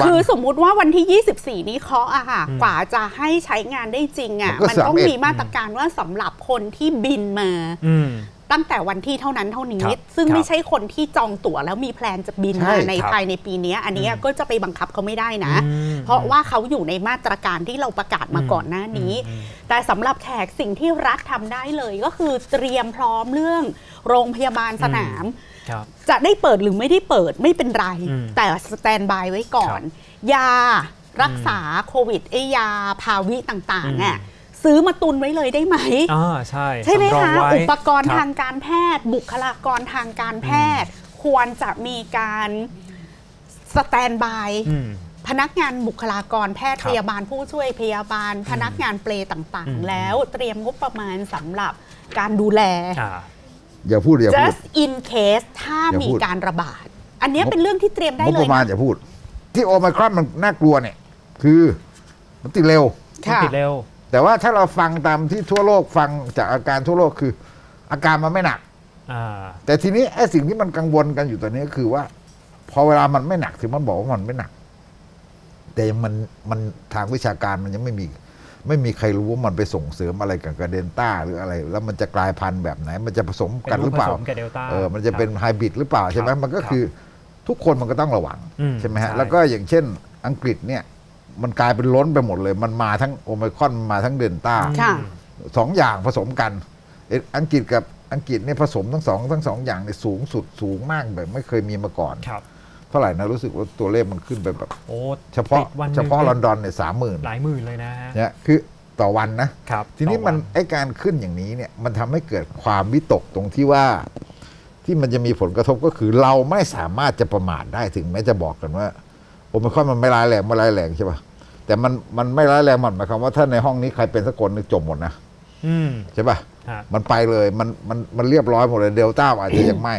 วันคือสมมุติว่าวันที่ 24 นี้เคาะอะค่ะ กว่าจะให้ใช้งานได้จริงอะมันก็มันต้อง31มีมาตรการว่าสำหรับคนที่บินมาอืมตั้งแต่วันที่เท่านั้นเท่านี้ครับซึ่งครับไม่ใช่คนที่จองตั๋วแล้วมีแพลนจะบินใช่มาในครับภายในปีเนี้ยอันเนี้ยก็จะไปบังคับเขาไม่ได้นะอืมเพราะว่าเขาอยู่ในมาตรการที่เราประกาศมาอืมก่อนหน้านี้อืมแต่สำหรับแขกสิ่งที่รัฐทำได้เลยก็คือเตรียมพร้อมเรื่องโรงพยาบาลสนามครับ จะได้เปิดหรือไม่ได้เปิดไม่เป็นไรอืมแต่ standby ไว้ก่อน ยารักษาโควิดไอ้ยาฟาวิต่างๆอะอืมซื้อมาตุนไว้เลยได้ไหมอ่าใช่ใช่ไหมคะสำรองคะไว้อุปกรณ์ครับทางการแพทย์ บุคลากรทางการแพทย์ ควรจะมีการ standby อืมพนักงานบุคลากรแพทย์ครับพยาบาลผู้ช่วยพยาบาล พนักงานเปลต่างอืมๆแล้วเตรียมงบประมาณสำหรับการดูแล อ่าอย่าพูดอย่าพูด just in case ถ้าอย่ามีพูดการระบาด อันเนี้ยเป็นเรื่องที่เตรียมได้งบเลปยระมาณนะอย่าพูด ที่โอไมครอนมันน่ากลัวเนี่ย คือมันติดเร็วมันติดเร็ว แต่ว่าถ้าเราฟังตามที่ทั่วโลกฟังจากอาการทั่วโลกคือ อาการมันไม่หนักอ่าแต่ทีนี้ไอ้สิ่งที่มันกังวลกันอยู่ตอนนี้ก็คือว่า พอเวลามันไม่หนักถึงมันบอกว่ามันไม่หนัก แต่ยังมันมันทางวิชาการมันยังไม่มี ไม่มีใครรู้ว่ามันไปส่งเสริมอะไรกับกระเดนต้าหรืออะไร แล้วมันจะกลายพันธุ์แบบไหน มันจะผสมกันหรือเปล่าเป็นลูกผสมกับ Delta เออมันจะเป็นไฮบริดหรือเปล่าใช่ไหมครับมันก็ครับคือทุกคนมันก็ต้องระวังอืมใช่ไหมฮะใช่แล้วก็อย่างเช่นอังกฤษเนี่ยมันกลายเป็นล้นไปหมดเลย มันมาทั้งโอไมครอนมาทั้งเดนต้าค่ะสองอย่างผสมกันเอ่ออังกฤษกับอังกฤษเนี่ยผสมทั้งสองทั้งสองอย่างเนี่ยสูงสุดสูงมากแบบไม่เคยมีมาก่อนครับ เท่าไหร่นะรู้สึกว่าตัวเลขมันขึ้นไปแบบโอ้เฉพาะติดวันหนึ่ง เฉพาะลอนดอนเนี่ยสามหมื่นหลายหมื่นเลยนะฮะเนี่ยคือต่อวันนะ ครับทีนี้มันต่อวัไอการขึ้นอย่างนี้เนี่ยมันทำให้เกิดความวิตกตรงที่ว่า ที่มันจะมีผลกระทบก็คือเราไม่สามารถจะประมาทได้ถึงแม้จะบอกกันว่าโอมิครอนมันไม่ร้ายแรงไม่ร้ายแรงใช่ปะแต่มันมันไม่ร้ายแรงมันหมายความว่าถ้าในห้องนี้ใครเป็นสักคนนึงจบหมดนะอืมใช่ปะฮะมันไปเลยมันมันมันเรียบร้อยหมดเลยเดลต้าอาจจะยังไม่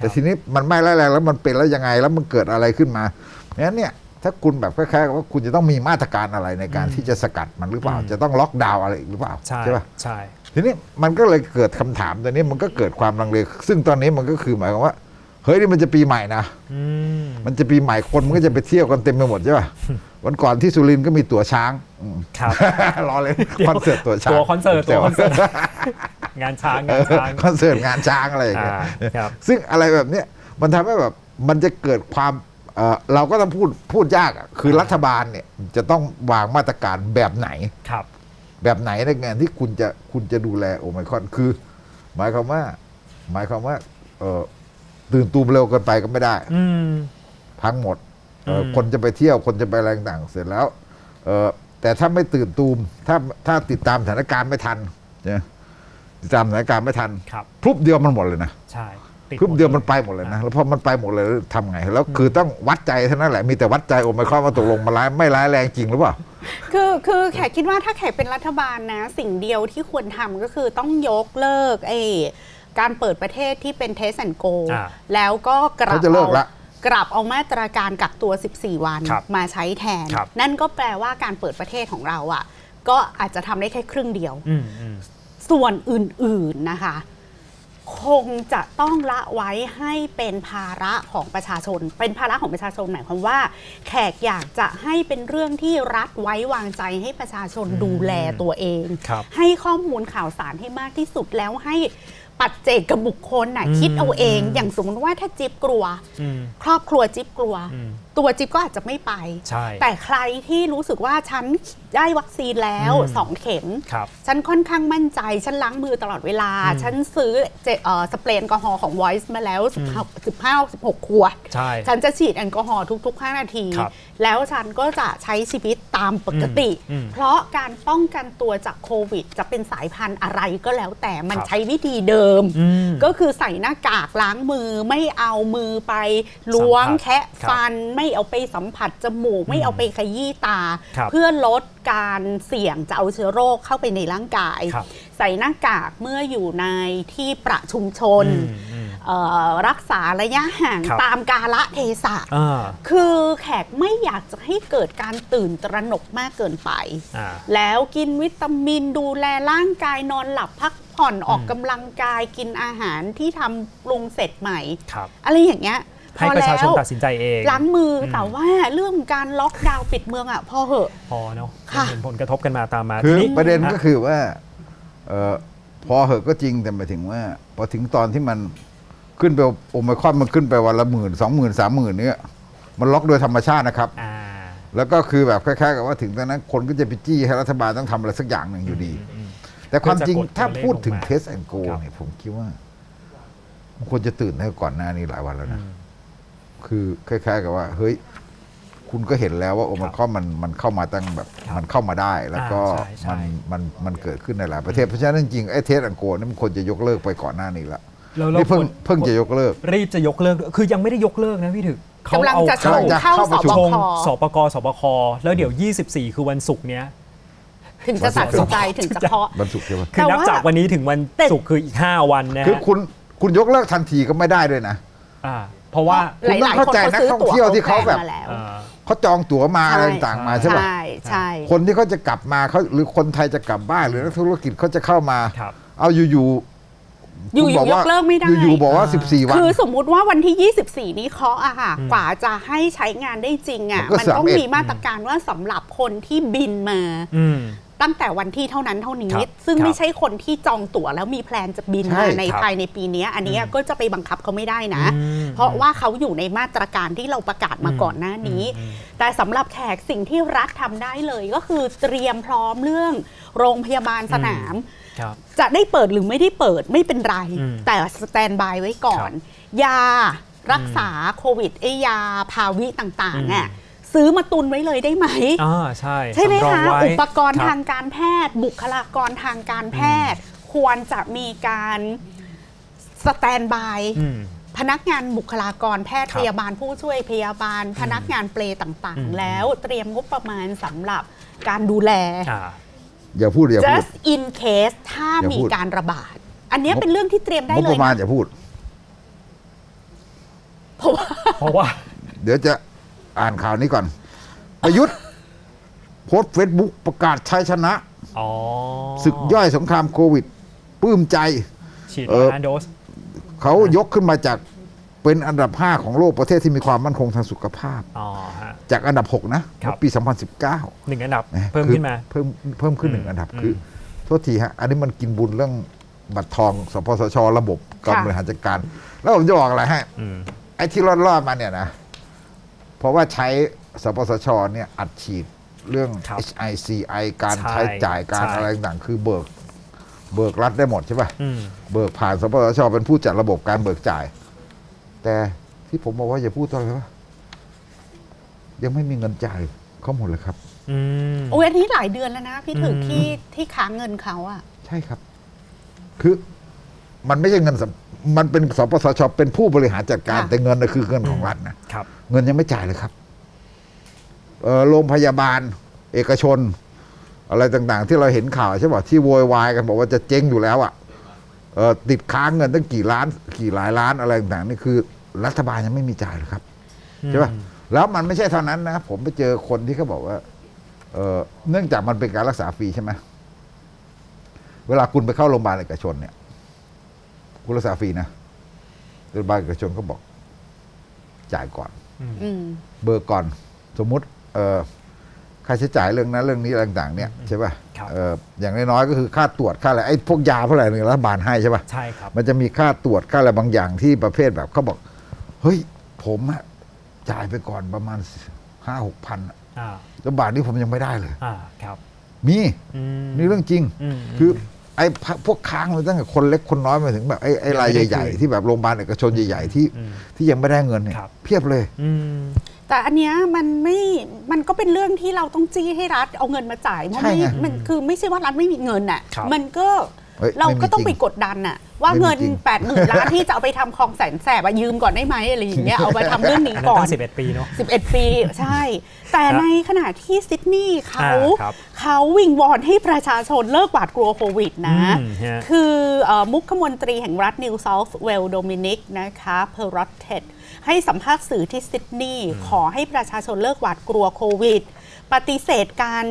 แต่ทีนี้มันไม่ร้ายแรงแล้วมันเป็นแล้วยังไงแล้วมันเกิดอะไรขึ้นมางั้นเนี่ยถ้าคุณแบบคล้ายๆกับว่าคุณจะต้องมีมาตรการอะไรในการอืมที่จะสกัดมันหรือเปล่าอืมจะต้องล็อกดาวน์อะไรอีกหรือเปล่าใช่ปะใช่ทีนี้มันก็เลยเกิดคำถามตัวนี้มันก็เกิดความลังเลซึ่งตอนนี้มันก็คือหมายความว่าเฮ้ยนี่มันจะปีใหม่นะอืมมันจะปีใหม่คนมันก็จะไปเที่ยวกันเต็มไปหมดใช่ป่ะ วันก่อนที่สุรินทร์ก็มีตั๋วช้างอืมครับรอเลยคอนเสิร์ตตั๋วช้างตัวคอนเสิร์ตตัวคอนเสิร์ตงานช้างงานช้างคอนเสิร์ตงานช้างอะไรอย่างเงี้ยอ่าครับซึ่งอะไรแบบเนี้ยมันทำให้แบบมันจะเกิดความเอ่อเราก็ต้องพูดพูดยากอะคือรัฐบาลเนี่ยจะต้องวางมาตรการแบบไหนครับ แบบไหนในงานที่คุณจะคุณจะดูแลโอไมครอนคือ หมายความว่า หมายความว่าเออตื่นตูมเร็วเกินไปก็ไม่ได้อืมพังหมดเอ่ออม คนจะไปเที่ยวคนจะไปอะไรต่างๆเสร็จแล้วเออแต่ถ้าไม่ตื่นตูมถ้าถ้าติดตามสถานการณ์ไม่ทันเนี่ยติดตามสถานการณ์ไม่ทันครับพรึบเดียวมันหมดเลยนะใช่ติพรุบหเดียวมันไปหมดเลยนะแล้วพอมันไปหมดเลยทำไง แล้วคือต้องวัดใจเท่านั้นแหละมีแต่วัดใจโอไมครอนว่าตกลงมาร้ายไม่ร้ายแรงจริงหรือเปล่าคือคือแขกคิดว่าถ้าแขกเป็นรัฐบาลนะ สิ่งเดียวที่ควรทำก็คือต้องยกเลิกไอ้การเปิดประเทศที่เป็น Test and Go อ่าแล้วก็กลับเขาจะเลิกละ กลับเอามาตรการกักตัว 14 วันครับมาใช้แทนครับนั่นก็แปลว่าการเปิดประเทศของเราอะ ก็อาจจะทำได้แค่ครึ่งเดียวอืมอืมส่วนอื่นๆนะคะ คงจะต้องละไว้ให้เป็นภาระของประชาชน เป็นภาระของประชาชนหมายความว่า แขกอยากจะให้เป็นเรื่องที่รัฐไว้วางใจให้ประชาชนดูแลตัวเองครับให้ข้อมูลข่าวสารให้มากที่สุดแล้วให้ ปัจเจกกับบุคคลน่ะอืมคิดเอาเองอืมอย่างสมมติว่าถ้าจิ๊บกลัวอืมครอบครัวจิ๊บกลัวอืม ตัวจิ๊บก็อาจจะไม่ไปใช่แต่ใครที่รู้สึกว่าฉันได้วัคซีนแล้วอืมสองเข็มครับฉันค่อนข้างมั่นใจ ฉันล้างมือตลอดเวลาอืมฉันซื้อเจเอ่อสเปรย์แอลกอฮอล์ของ Voice มาแล้ว 15 16 ขวดใช่ฉันจะฉีดแอลกอฮอล์ทุก ๆ 5 นาทีครับแล้วฉันก็จะใช้ชีวิตตามปกติอืมอืมเพราะการป้องกันตัวจากโควิด จะเป็นสายพันธุ์อะไรก็แล้วแต่มันครับใช้วิธีเดิมอืมก็คือใส่หน้ากากล้างมือไม่เอามือไปล้วงสัมผัสแคะครับฟันไม่เอาไปสัมผัสจมูก ไม่เอาไปขยี้ตาครับเพื่อลดการเสี่ยงจะเอาเชื้อโรคเข้าไปในร่างกายครับใส่หน้ากากเมื่ออยู่ในที่ประชุมชนอืมอืมเอ่อรักษาระยะห่างครับตามกาละเทศะอ่าคือแขกไม่อยากจะให้เกิดการตื่นตระหนกมากเกินไปอ่าแล้วกินวิตามินดูแลร่างกายนอนหลับพักผ่อนออกกำลังกายกินอาหารที่ทำปรุงเสร็จใหม่ครับอะไรอย่างเงี้ย ให้ประชาชนตัดสินใจเองล้างมืออืมแต่ว่าเรื่องการล็อกดาวน์ปิดเมืองอะพอเหอะพอเนาะค่ะเห็นผลกระทบกันมาตามมาคือทีนี้ประเด็นก็อะคือว่าเออพอเหอะก็จริงแต่หมายถึงว่า พอถึงตอนที่มันขึ้นไปโอไมครอนมันขึ้นไปวันละหมื่นสองหมื่นสามหมื่นเนี่ยมันล็อกโดยธรรมชาตินะครับอ่าแล้วก็คือแบบคล้ายๆกับว่าถึงตอนนั้นคนก็จะไปจี้ให้รัฐบาลต้องทำอะไรสักอย่างหนึ่งอยู่ดีอืมแต่ความจริงเพื่อจะกดถ้าพูดถึงตัวเลขลงมาเทสแอนโกครับเนี่ยผมคิดว่ามันควรจะตื่นได้ก่อนหน้านี้หลายวันแล้วอืนะม คือคล้าย ๆ กับว่า เฮ้ย คุณก็เห็นแล้วว่าโอมิครอนมันมันเข้ามาตั้งแบบครับมันเข้ามาได้แล้วก็อ่าใช่ใช่มันมันมันเกิดขึ้นในหลายประเทศเพราะฉะนั้นจริงๆไอ้ Test and Go นี่มันควรจะยกเลิกไปก่อนหน้านี้ละแล้วเรานี่เพิ่งควรเพิ่งจะยกเลิก รีบจะยกเลิกด้วยคือยังไม่ได้ยกเลิกนะพี่ถึกเขากำลังเอาจะชเข้างเข้าเข้าสประบชุมชงคสปกสบคแล้วเดี๋ยว 24 คือวันศุกร์เนี้ย ถึงจะตัดสินใจถึงจะเคาะบรรสุกร์ใช่ไหมคือนับแต่ว่าจากวันนี้ถึงวันแต่ ศุกร์คืออีก 5 วันนะคือฮะคุณคุณยกเลิกทันทีก็ไม่ได้ด้วยนะ อ่า เพราะว่าคุณต้องเข้าใจนักท่องเที่ยวที่เขาแบบมาแล้วเอ่อเขาจองตั๋วมาอะไรต่างๆมาใช่ปะใช่ใช่คนที่เขาจะกลับมาเขาหรือคนไทยจะกลับบ้านหรือนักธุรกิจเขาจะเข้ามาครับเอาอยู่ๆอยู่คุณบๆยกเลิกไม่ได้อยู่ๆบอกว่า 14 วัน คือสมมุติว่าวันที่ 24 นี้เคาะอะค่ะอืมกว่าจะให้ใช้งานได้จริงอะมันก็มันต้อง31มีมาตรการว่าสำหรับคนที่บินมาอืม ตั้งแต่วันที่เท่านั้นเท่านี้ครับซึ่งครับไม่ใช่คนที่จองตั๋วแล้วมีแพลนจะบินใช่มาในครับภายในปีเนี้ยอันเนี้ยก็จะไปบังคับเขาไม่ได้นะอืมเพราะว่าเขาอยู่ในมาตรการที่เราประกาศมาก่อนหน้านี้อืมแต่สำหรับแขกสิ่งที่รัฐทำได้เลยก็คือเตรียมพร้อมเรื่องโรงพยาบาลสนามครับจะได้เปิดหรือไม่ได้เปิดไม่เป็นไรอืมแต่สแตนบายไว้ก่อน ยารักษาโควิดไอยาพาวิต่างๆอะอืม ซื้อมาตุนไว้เลยได้ไหมอ่าใช่ใช่ไหมสำรองคะไว้อุปกรณ์คบทางการแพทย์ บุคลากรทางการแพทย์ ควรจะมีการสแตนบายอืมพนักงานบุคลากรแพทย์ครับพยาบาลผู้ช่วยพยาบาล พนักงานเปลต่างอืมๆแล้วเตรียมงบประมาณสำหรับการดูแลอ่าอย่าพูดอย่าพูด just in case ถ้าอย่ามีพูดการระบาด อันเนี้ยเป็นเรื่องที่เตรียมได้งบเลปยระมาณนะอย่าพูดเพราะว่าเพราะว่าเดี๋ยวจะ อ่านข่าวนี้ก่อน ประยุทธ์โพสเฟซบุ๊กประกาศชัยชนะอ๋อศึกย่อยสงครามโควิดปลื้มใจ ฉีดเออล้านโดสเขายกขึ้นมาจากเป็นอันดับ 5 ของโลกประเทศที่มีความมั่นคงทางสุขภาพอ๋อฮะจากอันดับ 6 นะครับปี 2019หนึ่งอันดับนะเพิ่มคือขึ้นมาเพิ่มเพิ่มขึ้นหนึ่งอืมอันดับอืมคือโทษทีฮะ อันนี้มันกินบุญเรื่องบัตรทองสปสช ระบบการค่ะบริหารจัดการ แล้วผมจะบอกอะไรให้อืมไอ้ที่รอดๆมาเนี่ยนะ เพราะว่าใช้สปสชเนี่ยอัดฉีดเรื่องครับ HICI การใช่ใช้จ่ายการใช่อะไรต่างๆคือเบิกเบิกรัฐได้หมดใช่ป่ะอืมเบิกผ่านสปสชเป็นผู้จัดระบบการเบิกจ่าย แต่ที่ผมบอกว่าอย่าพูดตอนเลยว่ายังไม่มีเงินจ่ายเขาหมดเลยครับอืมโอ้ยอันนี้หลายเดือนแล้วนะ พี่ถึงอืมที่ที่ค้างเงินเขาอะใช่ครับ คือมันไม่ใช่เงินสำ มันเป็นสปสชเป็นผู้บริหารจัดการแต่เงินน่ะคือเงินของรัฐนะครับ เงินยังไม่จ่ายเลยครับเอ่อโรงพยาบาล เอกชน อะไรต่างๆ ที่เราเห็นข่าวใช่ป่ะที่โวยวายกันบอกว่าจะเจ๊งอยู่แล้วอะ่ะเอ่อติดค้างเงินตั้งกี่ล้าน กี่หลายล้านอะไรต่างๆนี่คือ รัฐบาลยังไม่มีจ่ายเลยครับ ใช่ป่ะแล้วมันไม่ใช่เท่านั้นนะผมไปเจอคนที่เขาบอกว่า เอ่อเนื่องจากมันเป็นการรักษาฟรีใช่ไหมเวลาคุณไปเข้าโรงพยาบาลเอกชนเนี่ย คุณรักษาฟรีนะโรงพยาบาลเอกชนก็บอก จ่ายก่อนอืมเบิกก่อน สมมุติ เอ่อค่าใช้จ่ายเรื่องนั้นเรื่องนี้อะไรต่างๆเนี่ยใช่ป่ะครับเอ่ออย่างน้อยๆก็คือค่าตรวจค่าอะไรไอ้พวกยาพวกอะไรเนี่ยรัฐบาลให้ใช่ป่ะใช่ครับมันจะมีค่าตรวจค่าอะไรบางอย่างที่ประเภทแบบเขาบอก เฮ้ย ผมอะจ่ายไปก่อนประมาณห้าหกพันอะอ่าแล้วบาทนี้ผมยังไม่ได้เลยอ่าครับ มีอืมนี่เรื่องจริงอืมคือ ไอ้พะพวกค้างเลยตั้งแต่คนเล็กคนน้อยมาถึงแบบไอ้ไอ้รายยังไม่ได้ใหญ่คืนๆที่แบบโรงพยาบาลเอกชนใหญ่ๆที่อืมที่ยังไม่ได้เงินเนี่ยครับเพียบเลยอืมแต่อันเนี้ยมันไม่มันก็เป็นเรื่องที่เราต้องจี้ให้รัฐเอาเงินมาจ่ายเพราะใช่ไม่ไงมันคือไม่ใช่ว่ารัฐไม่มีเงินอะครับมันก็ เฮ้ยเราก็ต้องไม่มีจริงไปกดดันน่ะว่าไม่มีเงินจริง8ปดหมื่นล้านที่จะเอาไปทำคลองแสนแสบอะยืมก่อนได้ไหมอะไรอย่างเงี้ยเอาไปทำเรื่องนี้อันนั้นก่อตั้นงสิบเอ็ดปีเนาะ11ปีใช่ แต่ในขณะที่ซิดนีย์เขาอ่าครับเขาวิงวอนให้ประชาชนเลิกหวาดกลัวโควิดนะอืมฮะคือเอ่อมุขมนตรีแห่งรัฐนิวเซาท์เวลโดมินิกนะคะเพอร์รอตเทตให้สัมภาษณ์สื่อที่ซิดนีย์ขอให้ประชาชนเลิกหวาดกลัวโควิด ปฏิเสธการ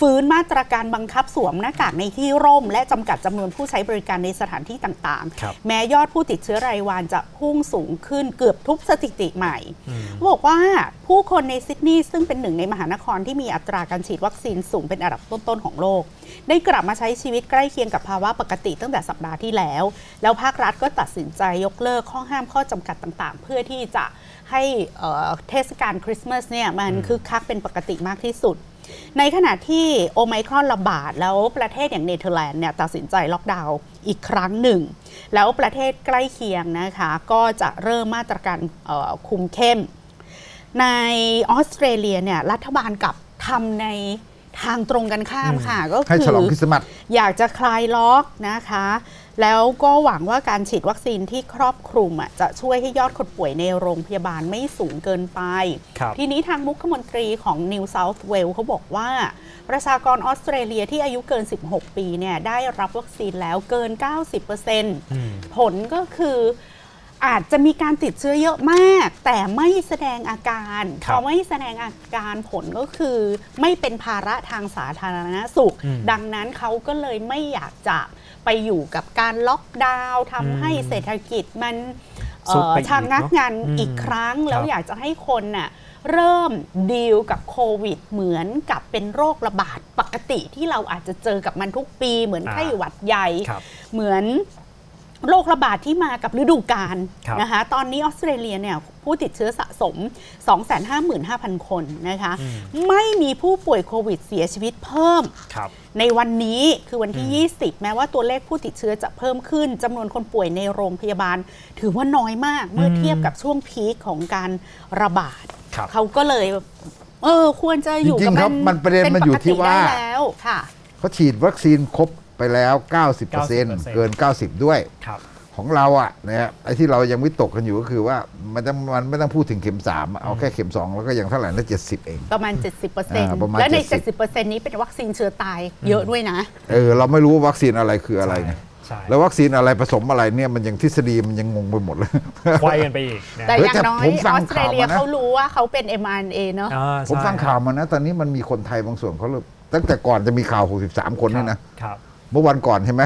ฟื้นมาตรการบังคับสวมหน้ากากในที่ร่ม และจำกัดจำนวนผู้ใช้บริการในสถานที่ต่างครับๆแม้ยอดผู้ติดเชื้อรายวันจะพุ่งสูงขึ้นเกือบทุกสถิติใหม่อืมบอกว่าผู้คนในซิดนีย์ซึ่งเป็นหนึ่งในมหานครที่มีอัตราการฉีดวัคซีนสูงเป็นอันดับต้นๆของโลก ได้กลับมาใช้ชีวิตใกล้เคียงกับภาวะปกติตั้งแต่สัปดาห์ที่แล้ว แล้วภาครัฐก็ตัดสินใจยกเลิกข้อห้ามข้อจำกัดต่างๆ เพื่อที่จะให้เอ่อเทศกาลคริสต์มาสเนี่ยมันคึกคักเป็นปกติมากที่สุด ในขณะที่โอไมครอนระบาด แล้วประเทศอย่างเนเธอร์แลนด์เนี่ยตัดสินใจล็อกดาวน์อีกครั้งหนึ่ง แล้วประเทศใกล้เคียงนะคะก็จะเริ่มมาตรการคุมเข้ม ในออสเตรเลียเนี่ยรัฐบาลกับทำใน ทางตรงกันข้ามค่ะ ก็ให้คืฉลองคริสต์มาสอยากจะคลายล็อกนะคะ แล้วก็หวังว่าการฉีดวัคซีนที่ครอบคลุมอะจะช่วยให้ยอดคนป่วยในโรงพยาบาลไม่สูงเกินไปครับทีนี้ทางมุขมนตรีของ New South Wales เขาบอกว่า ประชากรออสเตรเลียที่อายุเกิน 16 ปีเนี่ยได้รับวัคซีนแล้วเกิน 90%อืมผลก็คือ อาจจะมีการติดเชื้อเยอะมาก แต่ไม่แสดงอาการคพรับอไม่แสดงอาการผลก็คือ ไม่เป็นภาระทางสาธารณสุขอืมดังนั้นเขาก็เลยไม่อยากจะไปอยู่กับการล็อกดาวน์ทำให้อืมเศรษฐกิจมันเอ่สุดอไปอีกชะงักเนอะงานอืมอีกครั้งครับแล้วอยากจะให้คนน่ะเริ่มดีลกับโควิด เหมือนกับเป็นโรคระบาดปกติที่เราอาจจะเจอกับมันทุกปี เหมือนไข้หวัดใหญ่ครับเหมือน โรคระบาดที่มากับฤดูกาลครับนะคะตอนนี้ออสเตรเลียเนี่ยผู้ติดเชื้อสะสม 255,000 คนนะคะอืมไม่มีผู้ป่วยโควิดเสียชีวิตเพิ่มครับในวันนี้คือวันที่ 20 แม้ว่าตัวเลขผู้ติดเชื้อจะเพิ่มขึ้นจำนวนคนป่วยในโรงพยาบาล ถือว่าน้อยมากเมื่อเทียบกับช่วงพีคของการระบาดครับเขาก็เลย เออ ควรจะอยู่จริกับงๆครัมับนมันประเด็นมันอยู่ที่ว่าเป็นปกติได้แล้วค่ะเขาฉีดวัคซีนครบ ไปแล้ว 90% 90%เกิน 90 ด้วยครับของเราอะนะฮะไอ้ที่เรายังวิตกกันอยู่ก็คือว่ามันจะมันไม่ต้องพูดถึงเข็มสามอะเอาแค่เข็มสองแล้วก็ยังเท่าไหร่นะเจ็ดสิบเอง ประมาณอ่าประมาณ70%และใน70 70%นี้เป็นวัคซีนเชื้อตายเยอะด้วยนะ เออ เราไม่รู้ว่าวัคซีนอะไรคืออะไรไงใช่แล้ววัคซีนอะไรผสมอะไรเนี่ยมันยังทฤษฎีมันยังงงไปหมดเลยควายกันไปอีกนะแต่เฮ้ยอย่างแต่น้อยผมฟัองอสเตรเลียข่าวมานะเขารู้ว่าเขาเป็น mRNA เนอะอ่าผมฟังใช่ข่าวมานะ ตอนนี้มันมีคนไทยบางส่วนเขาเริ่มตั้งแต่ก่อนจะมีข่าว 63 คนนี่นะครับ เมื่อวันก่อนใช่ไหม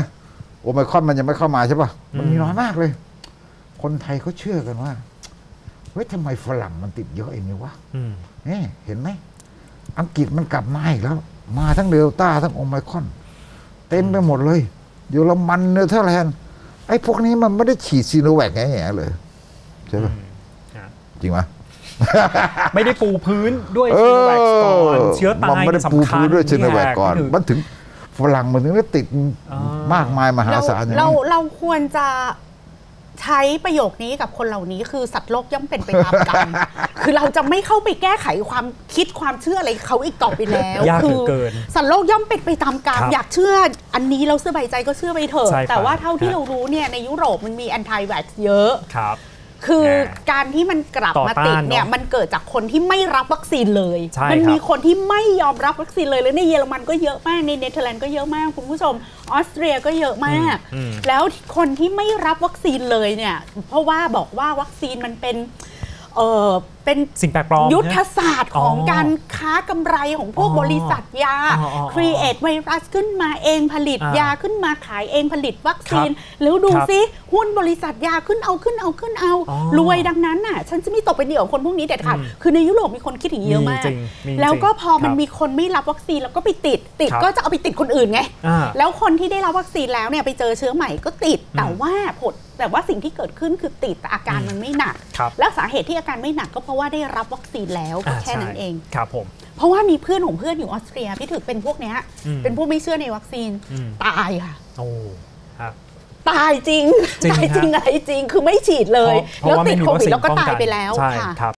โอไมครอนมันยังไม่เข้ามาใช่ป่ะมันมีอืมน้อยมากเลย คนไทยเขาเชื่อกันว่าเฮ้ยทำไมฝรั่งมันติดเยอะเองเนี่ยวะอืมนี่เห็นไหมอังกฤษมันกลับมาอีกแล้ว มาทั้งเดลต้าทั้งโอไมครอน เต็มไปหมดเลยเยอรมันเนเธอร์แลนด์ไอ้พวกนี้มันไม่ได้ฉีดซิโนแวคแง่ๆเลยใช่ป่ะอืมฮะจริงไหมไม่ได้ปูพื้นด้วยเอซิโนแวคก่อนเชื้อตายมันไม่ได้ปูสำคัญพื้นด้วยซิโนแวคก่อนคือมันถึง ฝรั่งมันถึงได้ติดอ่ามมากมายมหาเราศาลอย่างเรานี้เราควรจะใช้ประโยคนี้กับคนเหล่านี้คือสัตว์โลกย่อมเป็นไปตามกรรม คือเราจะไม่เข้าไปแก้ไขความคิดความเชื่ออะไรเขาอีกต่อไปแล้วยากเหคืลือเกินสัตว์โลกย่อมเป็นไปตามกรรมครับอยากเชื่ออันนี้เราสบายใจก็เชื่อไปเถอะ ใช่ครับแต่ว่าเท่าที่ฮะเรารู้เนี่ยในยุโรปมันมี anti-vax เยอะ ครับ คือแหมการที่มันกลับต่อมาติดต้านเนี่ยเนอะมันเกิดจากคนที่ไม่รับวัคซีนเลยใช่ไหมครับมีคนที่ไม่ยอมรับวัคซีนเลยแล้วในเยอรมันก็เยอะมากในเนเธอร์แลนด์ก็เยอะมากคุณผู้ชมออสเตรียก็เยอะมากอืมแล้วคนที่ไม่รับวัคซีนเลยเนี่ยเพราะว่าบอกว่าวัคซีนมันเป็นเออ เป็นสิ่งแปลกปลอมยุทธนะศาสตร์ของอ๋อการค้ากำไรของพวกอ๋อบริษัทยาอ๋ออ๋ออ๋อ create ไวรัสขึ้นมาเองผลิตอ่ายยาขึ้นมาขายเองผลิตวัคซีนครับแล้วดูครับซิหุ้นบริษัทยาขึ้นเอาขึ้นเอาขึ้นเอาอ๋อรวยดังนั้นน่ะ ฉันจะไม่ตกเป็นเหยื่อของคนพวกนี้เด็ดขาดอืมคือในยุโรปมีคนคิดอย่างนี้เยอะมากมีจริงมีจริงแล้วก็พอมันครับมีคนไม่รับวัคซีนแล้วก็ไปติด ติดครับก็จะเอาไปติดคนอื่นไงอ่าแล้วคนที่ได้รับวัคซีนแล้วเนี่ยไปเจอเชื้อใหม่ก็ติดแต่อืมว่าผลแต่ว่าสิ่งที่เกิดขึ้นคือติดแต่อาการมันไม่หนักครับแล้วสาเหตุที่อาการไม่หนักก็เพราะว่าได้รับวัคซีนแล้วก็อ่าแค่นั้นใช่เองครับผมเพราะว่ามีเพื่อนของเพื่อนอยู่ออสเตรียพี่ถึกเป็นพวกเนี้ยอืมเป็นพวกไม่เชื่อในวัคซีนอืมตายค่ะโอ้ครับตายจริงจริงตายจริงฮะอะไรจริงคือไม่ฉีดเลยเพราะแล้วว่าติไม่ดมีโควิดวัคซีนแล้วก็ป้องตายกันไปแล้วใช่ค่ะครับ